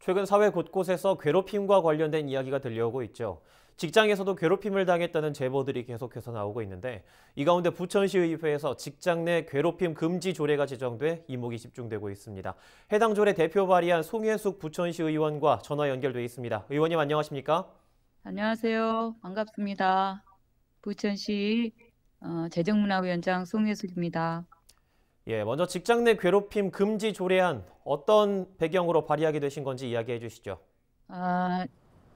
최근 사회 곳곳에서 괴롭힘과 관련된 이야기가 들려오고 있죠. 직장에서도 괴롭힘을 당했다는 제보들이 계속해서 나오고 있는데 이 가운데 부천시의회에서 직장 내 괴롭힘 금지 조례가 제정돼 이목이 집중되고 있습니다. 해당 조례 대표 발의한 송혜숙 부천시 의원과 전화 연결돼 있습니다. 의원님 안녕하십니까? 안녕하세요. 반갑습니다. 부천시 어, 재정문화위원장 송혜숙입니다. 예, 먼저 직장 내 괴롭힘 금지 조례안 어떤 배경으로 발의하게 되신 건지 이야기해 주시죠. 아,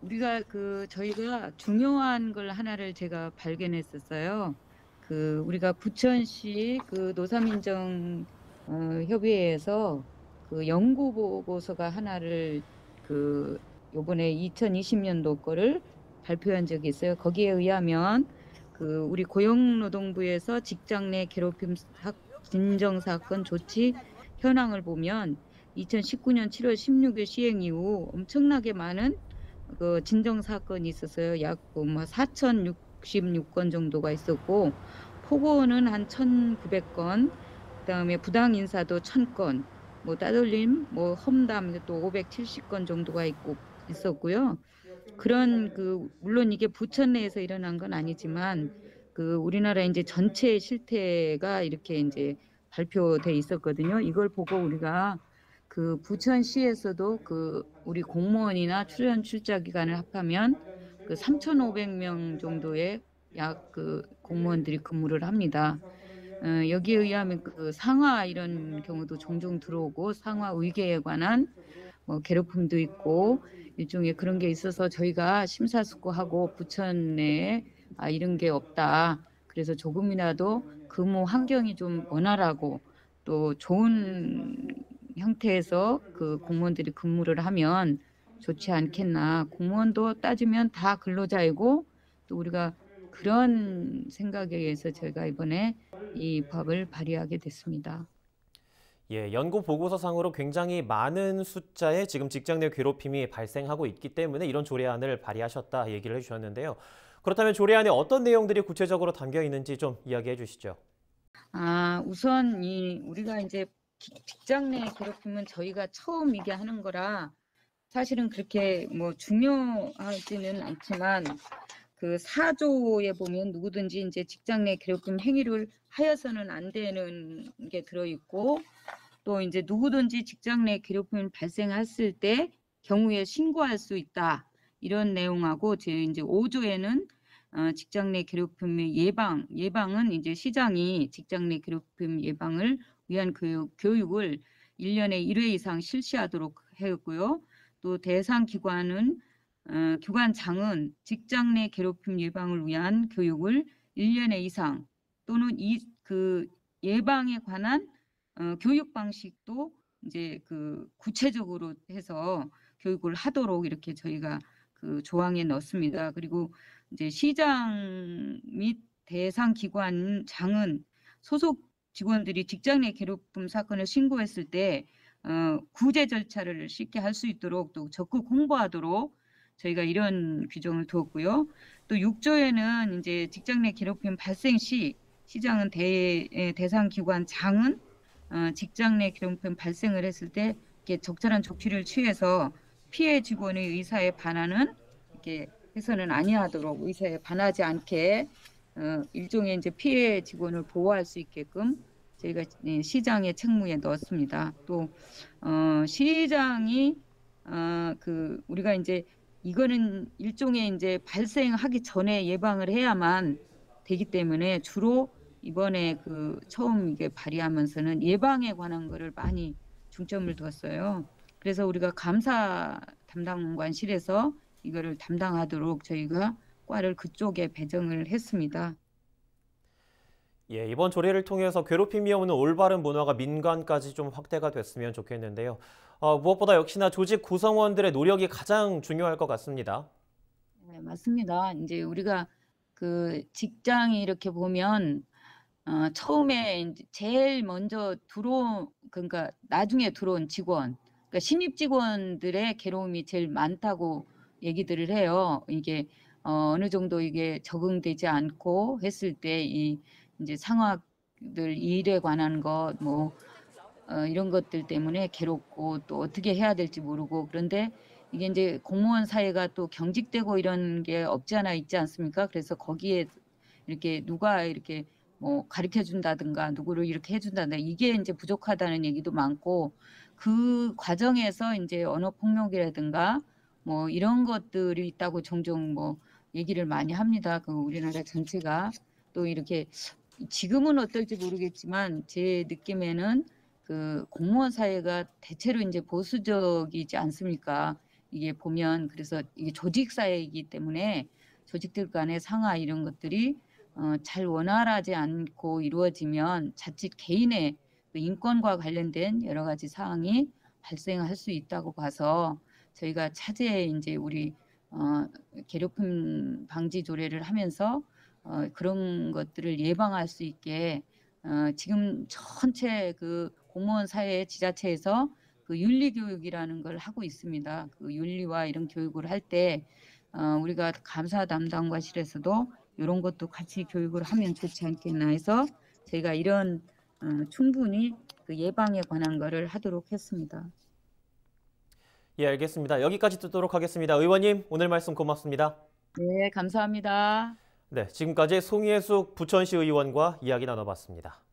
우리가 그 저희가 중요한 걸 하나를 제가 발견했었어요. 그 우리가 부천시 그 노사민정 어, 협의회에서 그 연구 보고서가 하나를 그 요번에 2020년도 거를 발표한 적이 있어요. 거기에 의하면 그 우리 고용노동부에서 직장 내 괴롭힘 사, 진정 사건 조치 현황을 보면 2019년 7월 16일 시행 이후 엄청나게 많은 그 진정 사건이 있었어요. 약 뭐 4,066건 정도가 있었고 폭언은 한 1,900건, 그다음에 부당 인사도 1,000건, 뭐 따돌림, 뭐 험담 또 570건 정도가 있고 있었고요. 그런 그 물론 이게 부천 내에서 일어난 건 아니지만 그 우리나라 이제 전체 실태가 이렇게 이제 발표돼 있었거든요. 이걸 보고 우리가 그 부천시에서도 그 우리 공무원이나 출연 출자 기간을 합하면 그 3,500명 정도의 약 그 공무원들이 근무를 합니다. 어, 여기에 의하면 그 상하 이런 경우도 종종 들어오고 상하 의계에 관한 뭐 괴롭힘도 있고 일종의 그런 게 있어서 저희가 심사숙고하고 부천 내에 아, 이런 게 없다. 그래서 조금이라도 근무 환경이 좀 원활하고 또 좋은 형태에서 그 공무원들이 근무를 하면 좋지 않겠나. 공무원도 따지면 다 근로자이고 또 우리가 그런 생각에 의해서 저희가 이번에 이 법을 발의하게 됐습니다. 예, 연구 보고서상으로 굉장히 많은 숫자의 지금 직장 내 괴롭힘이 발생하고 있기 때문에 이런 조례안을 발의하셨다 얘기를 해주셨는데요. 그렇다면 조례안에 어떤 내용들이 구체적으로 담겨 있는지 좀 이야기해 주시죠. 아, 우선 이 우리가 이제 직장 내 괴롭힘은 저희가 처음 이게 하는 거라 사실은 그렇게 뭐 중요하지는 않지만 그 사조에 보면 누구든지 이제 직장 내 괴롭힘 행위를 하여서는 안 되는 게 들어 있고 또 이제 누구든지 직장 내 괴롭힘 발생했을 때 경우에 신고할 수 있다. 이런 내용하고 제 이제 5조에는 어, 직장 내 괴롭힘 예방 예방은 이제 시장이 직장 내 괴롭힘 예방을 위한 교육, 교육을 1년에 1회 이상 실시하도록 했고요. 또 대상 기관은 어, 기관장은 직장 내 괴롭힘 예방을 위한 교육을 1년에 이상 또는 이 그 예방에 관한 어, 교육 방식도 이제 그 구체적으로 해서 교육을 하도록 이렇게 저희가 그 조항에 넣습니다. 그리고 이제 시장 및 대상 기관 장은 소속 직원들이 직장 내 괴롭힘 사건을 신고했을 때 어, 구제 절차를 쉽게 할 수 있도록 또 적극 홍보하도록 저희가 이런 규정을 두었고요. 또 6조에는 이제 직장 내 괴롭힘 발생 시 시장은 대, 대상 기관 장은 어, 직장 내 괴롭힘 발생을 했을 때 이렇게 적절한 조치를 취해서 피해 직원의 의사에 반하는 이렇게 해서는 아니하도록 의사에 반하지 않게 어, 일종의 이제 피해 직원을 보호할 수 있게끔 저희가 예, 시장의 책무에 넣었습니다. 또 어, 시장이 어, 그 우리가 이제 이거는 일종의 이제 발생하기 전에 예방을 해야만 되기 때문에 주로 이번에 그 처음 이게 발의하면서는 예방에 관한 거를 많이 중점을 두었어요. 그래서 우리가 감사 담당관실에서 이거를 담당하도록 저희가 과를 그쪽에 배정을 했습니다. 예, 이번 조례를 통해서 괴롭힘이 없는 올바른 문화가 민간까지 좀 확대가 됐으면 좋겠는데요. 어, 무엇보다 역시나 조직 구성원들의 노력이 가장 중요할 것 같습니다. 네, 맞습니다. 이제 우리가 그 직장이 이렇게 보면 어, 처음에 이제 제일 먼저 들어 그러니까 나중에 들어온 직원, 그러니까 신입 직원들의 괴로움이 제일 많다고 얘기들을 해요. 이게 어, 어느 정도 이게 적응되지 않고 했을 때 이 이제 상황들 일에 관한 것, 뭐 어, 이런 것들 때문에 괴롭고 또 어떻게 해야 될지 모르고 그런데 이게 이제 공무원 사회가 또 경직되고 이런 게 없지 않아 있지 않습니까? 그래서 거기에 이렇게 누가 이렇게 뭐 가르쳐 준다든가 누구를 이렇게 해준다든가 이게 이제 부족하다는 얘기도 많고 그 과정에서 이제 언어 폭력이라든가 뭐 이런 것들이 있다고 종종 뭐 얘기를 많이 합니다. 그 우리나라 전체가 또 이렇게 지금은 어떨지 모르겠지만 제 느낌에는 그 공무원 사회가 대체로 이제 보수적이지 않습니까? 이게 보면 그래서 이게 조직 사회이기 때문에 조직들 간의 상하 이런 것들이 어, 잘 원활하지 않고 이루어지면 자칫 개인의 그 인권과 관련된 여러 가지 사항이 발생할 수 있다고 봐서 저희가 차제에 이제 우리 어, 괴롭힘 방지 조례를 하면서 어, 그런 것들을 예방할 수 있게 어, 지금 전체 그 공무원 사회 지자체에서 그 윤리 교육이라는 걸 하고 있습니다. 그 윤리와 이런 교육을 할때 어, 우리가 감사 담당과실에서도 이런 것도 같이 교육을 하면 좋지 않겠나 해서 저희가 이런 어, 충분히 그 예방에 관한 거를 하도록 했습니다. 예, 알겠습니다. 여기까지 듣도록 하겠습니다. 의원님, 오늘 말씀 고맙습니다. 네, 감사합니다. 네, 지금까지 송예숙 부천시 의원과 이야기 나눠봤습니다.